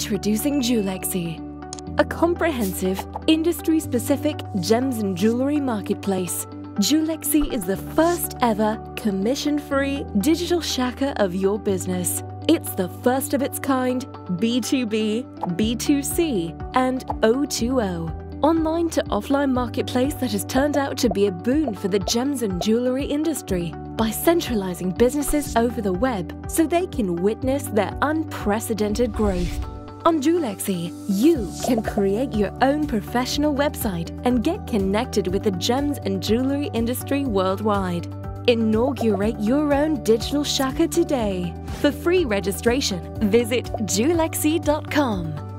Introducing Jewelxy, a comprehensive, industry-specific gems and jewelry marketplace. Jewelxy is the first ever commission-free digital shakha of your business. It's the first of its kind B2B, B2C, and O2O online to offline marketplace that has turned out to be a boon for the gems and jewelry industry by centralizing businesses over the web so they can witness their unprecedented growth. On Jewelxy, you can create your own professional website and get connected with the gems and jewelry industry worldwide. Inaugurate your own digital shakha today. For free registration, visit jewelxy.com.